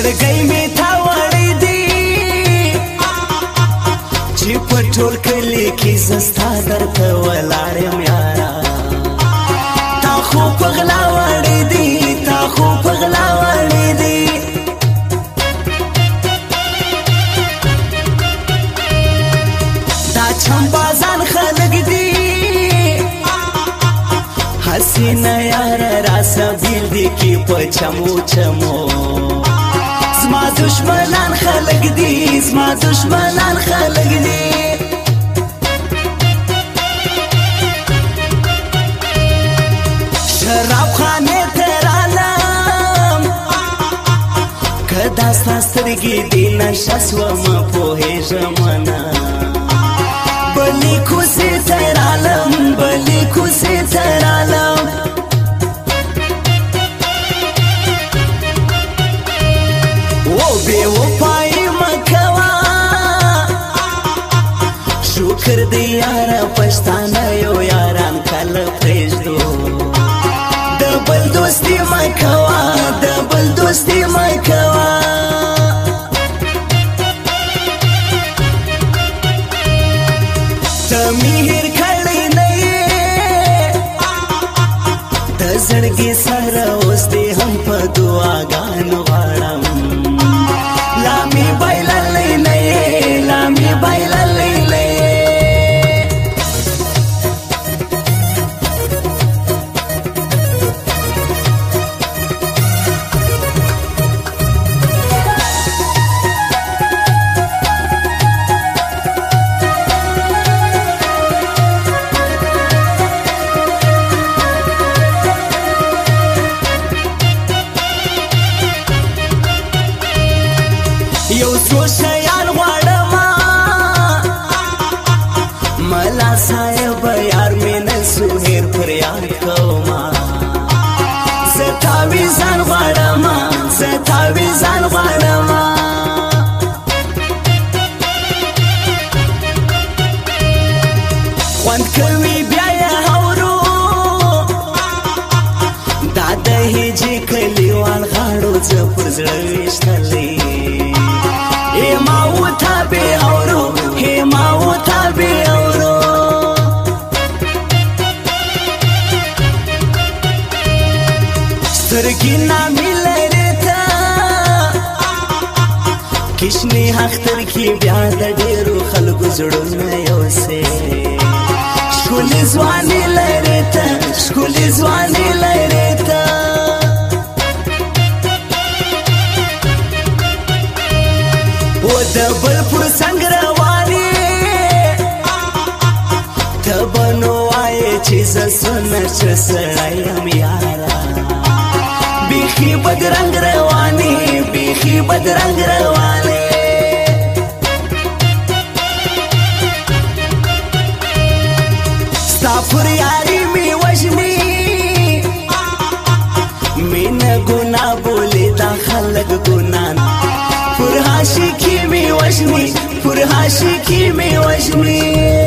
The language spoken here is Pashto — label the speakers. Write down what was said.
Speaker 1: زړګي می تا وړې دي چې په ټول کلی کې زستا درته ولاړم یارا تا خو په غلا وړې دي تا خو په غلا وړې دي دا چم بازار خلګ دي حسین یار را سبیل دي کې په چمو چمو زما دشمنان خلق دي زما دشمنان خلق دي شراب خانه ترالم کدا ساسترګي دي نشه سوم په هجمنا بلی کوس فکر دی یار پښتانه یو یاران کله پرېږدو د بل دوستي مکوا د بل دوستي مکوا تمهیر کړی نه د زړګي سره اوس دې هم په دعاګانو غړم لا می څو شیان غواړم ملا صاحب یار مې نه سوهر پر یار کوما زتاوی ځان غواړم زتاوی ځان غواړم خوند کوي بیا یې اورو دا د هجې کلیوال غاړو څه پر زړه وشتلې سترګې نامې لري تا کښنی هختر کې بیا د ډیرو خلکو زړونه یو سه ښکلې ځواني لري تا ښکلې ځواني لري تا و د بل پر څنګه رواني ته بنو وای چې زسنه چې سړایم یارا بيخي بدرنگ رواني بيخي بدرنگ رواني سافر يا ريمي می مين می بولي دا خلق گنان پر حاشی مي می وجنی پر مي کی